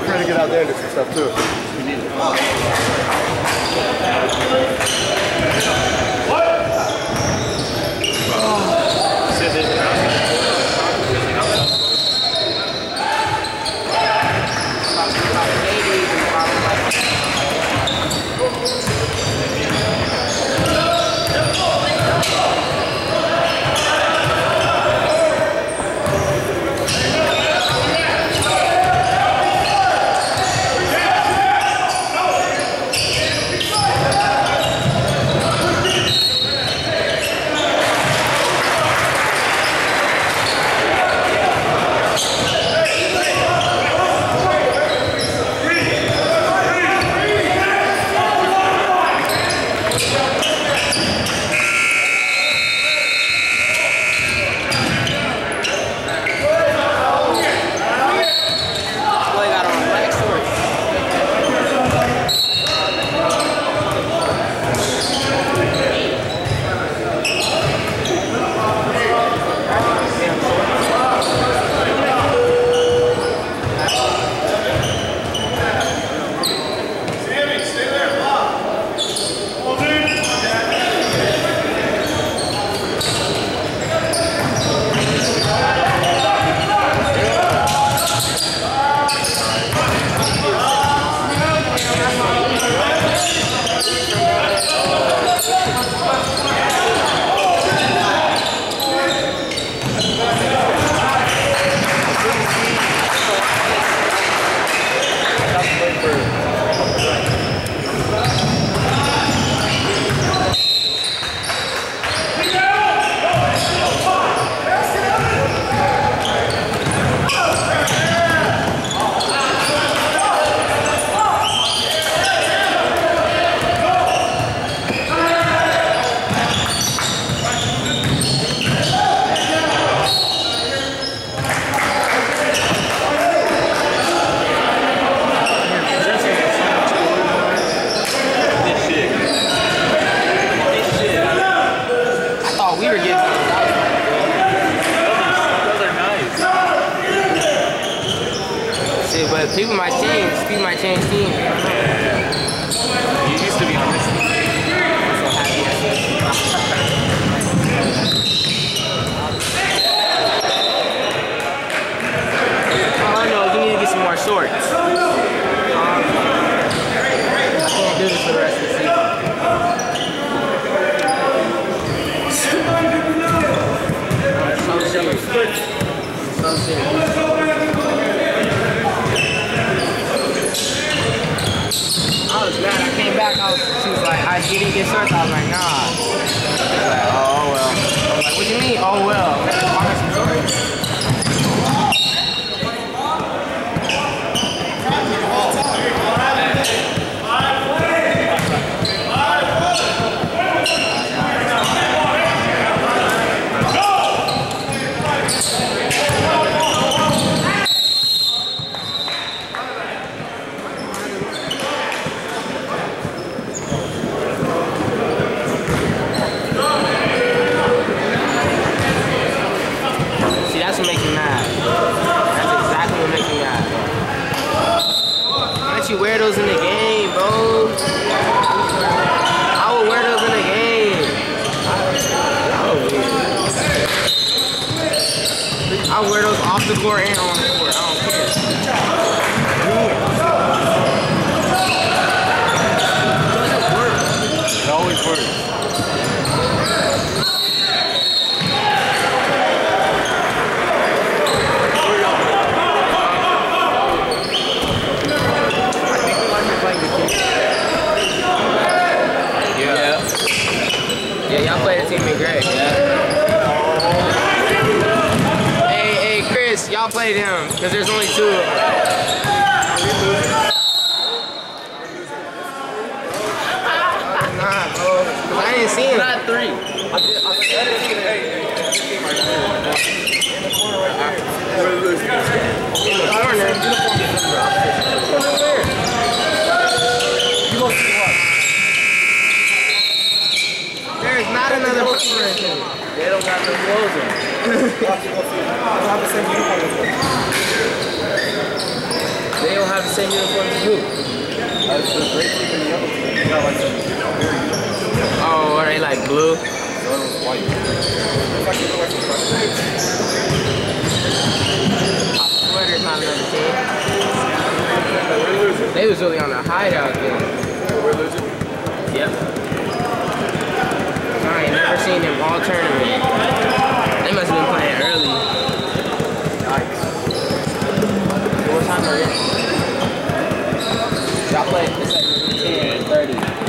been trying to get out there and do some stuff too. Shit, but people might change. People might change teams. I. You used to be on this team. I'm so happy I. All I know we need to get some more shorts. Um, I can't do this for the rest of the season. I'm so serious. So serious. I was mad. I came back. I was, I didn't get shorts. I was like, nah. Like, oh, oh well. I was like, what you mean? Oh well. Off and on the court. I don't care. It always works. Yeah. Yeah, y'all play the team in gray. Hey, hey, Chris, y'all played him, because there's only two of them. Nah, bro. 'cause I didn't see him. Not three. In the corner. You gonna see what? There is not another person right there. They don't got no clothes on. don't have the same uniform as you. They Oh, are they like blue? Another team. They was really on a hideout game. Yep. I ain't never seen them all tournament. They must have been playing early. What time are? Y'all play the 10, 30.